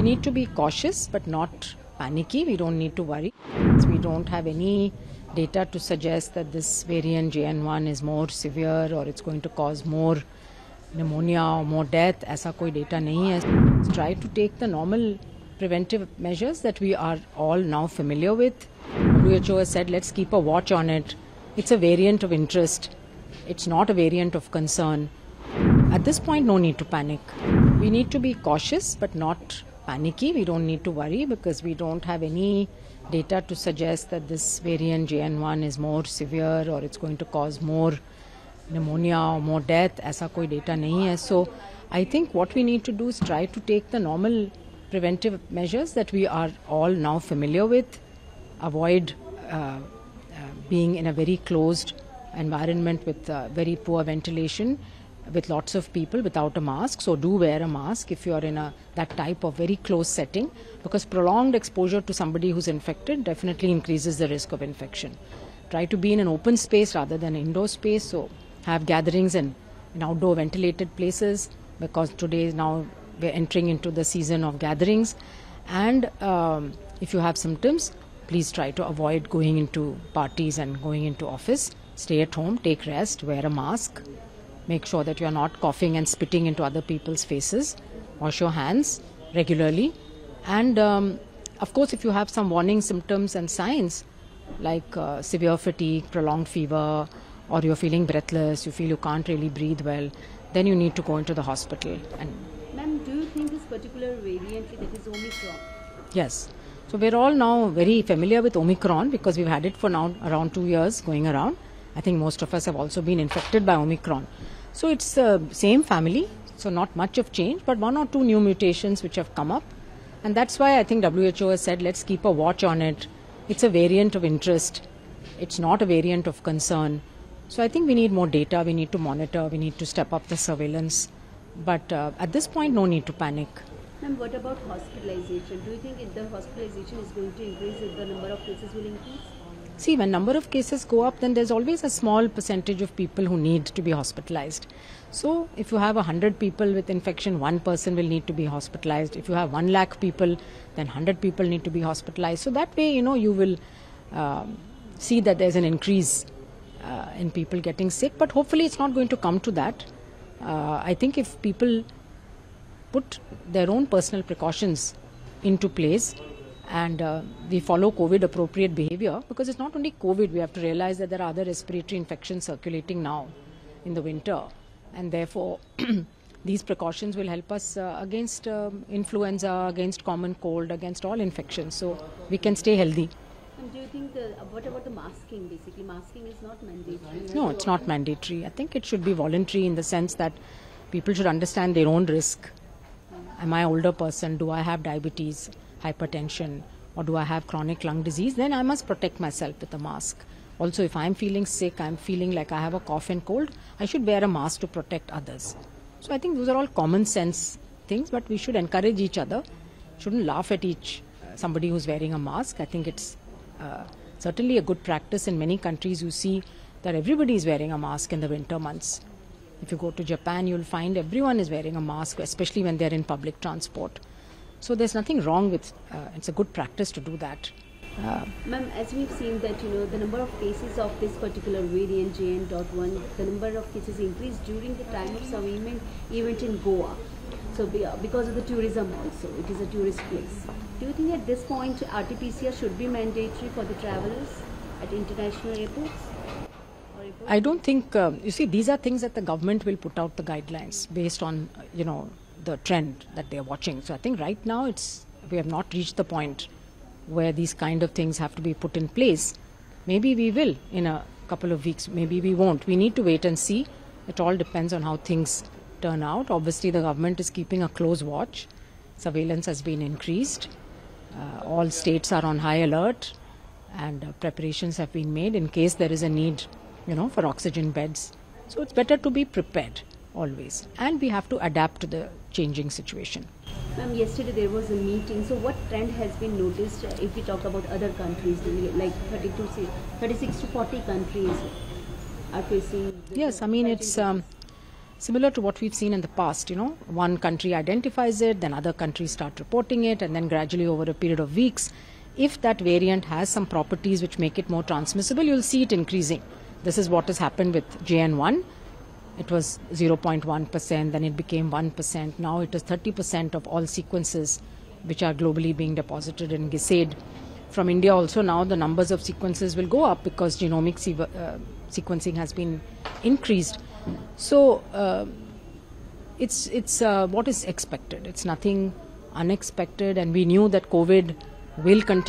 we need to be cautious but not panicky. We don't need to worry. We don't have any data to suggest that this variant JN1 is more severe or it's going to cause more pneumonia or more death. ऐसा कोई data नहीं है. Try to take the normal preventive measures that we are all now familiar with. WHO has said let's keep a watch on it. It's a variant of interest. It's not a variant of concern. At this point, no need to panic. We need to be cautious but not panicky. We don't need to worry because we don't have any data to suggest that this variant JN1 is more severe or it's going to cause more pneumonia or more death. Aisa koi data nahi hai. So I think what we need to do is try to take the normal preventive measures that we are all now familiar with, avoid uh, uh, being in a very closed environment with uh, very poor ventilation with lots of people without a mask. So do wear a mask if you are in a that type of very close setting because prolonged exposure to somebody who's infected definitely increases the risk of infection. Try to be in an open space rather than indoor space. So have gatherings in, in outdoor ventilated places because today now we're entering into the season of gatherings. And um, if you have symptoms please try to avoid going into parties and going into office. Stay at home take rest wear a mask make sure that you are not coughing and spitting into other people's faces wash your hands regularly and um, of course if you have some warning symptoms and signs like uh, severe fatigue prolonged fever or you're feeling breathless you feel you can't really breathe well then you need to go into the hospital and Ma'am, do you think this particular variant that is Omicron? Yes. So we're all now very familiar with Omicron because we've had it for now around two years going around. I think most of us have also been infected by Omicron. So it's the same family, so not much of change, but one or two new mutations which have come up. And that's why I think WHO has said let's keep a watch on it. It's a variant of interest, it's not a variant of concern. So I think we need more data, we need to monitor, we need to step up the surveillance. But uh, at this point, no need to panic. And what about hospitalization? Do you think if the hospitalization is going to increase, if the number of cases will increase? See, when number of cases go up, then there's always a small percentage of people who need to be hospitalized. So, if you have 100 people with infection, one person will need to be hospitalized. If you have 1 lakh people, then 100 people need to be hospitalized. So, that way, you know, you will um, see that there's an increase uh, in people getting sick. But hopefully, it's not going to come to that. Uh, I think if people put their own personal precautions into place and uh, we follow COVID appropriate behavior because it's not only COVID, we have to realize that there are other respiratory infections circulating now in the winter, and therefore these precautions will help us uh, against um, influenza, against common cold, against all infections, so we can stay healthy. And do you think the, what about the masking? Basically, masking is not mandatory. No, it's not mandatory. I think it should be voluntary in the sense that people should understand their own risk. Am I older person? Do I have diabetes, hypertension, or do I have chronic lung disease? Then I must protect myself with a mask. Also, if I'm feeling sick, I'm feeling like I have a cough and cold, I should wear a mask to protect others. So I think those are all common sense things, but we should encourage each other. Shouldn't laugh at each uh, somebody who's wearing a mask. I think it's uh, certainly a good practice in many countries. You see that everybody is wearing a mask in the winter months. If you go to Japan, you'll find everyone is wearing a mask, especially when they're in public transport. So there's nothing wrong with. Uh, it's a good practice to do that. Uh, Ma'am, as we've seen that you know the number of cases of this particular variant JN.1, the number of cases increased during the time of some event, in Goa. So be- uh, because of the tourism also, it is a tourist place. Do you think at this point RT-PCR should be mandatory for the travelers at international airports? Airports? I don't think uh, you see these are things that the government will put out the guidelines based on uh, you know the trend that they're watching. So I think right now it's we have not reached the point where these kind of things have to be put in place. Maybe we will in a couple of weeks. Maybe we won't. We need to wait and see. It all depends on how things turn out. Obviously, the government is keeping a close watch. Surveillance has been increased. Uh, all states are on high alert, and uh, preparations have been made in case there is a need, you know, for oxygen beds. So it's better to be prepared always, and we have to adapt to the changing situation. Ma'am, yesterday there was a meeting. So, what trend has been noticed uh, if we talk about other countries, like 32, se- 36 to 40 countries are facing? Yes, I mean it's um, similar to what we've seen in the past. You know, one country identifies it, then other countries start reporting it, and then gradually over a period of weeks, if that variant has some properties which make it more transmissible, you'll see it increasing. This is what has happened with JN1. It was 0.1%, then it became 1%. Now it is 30% of all sequences which are globally being deposited in GISAID. From India also now the numbers of sequences will go up because genomic se- uh, sequencing has been increased. So uh, it's it's uh, what is expected. It's nothing unexpected, and we knew that COVID will continue.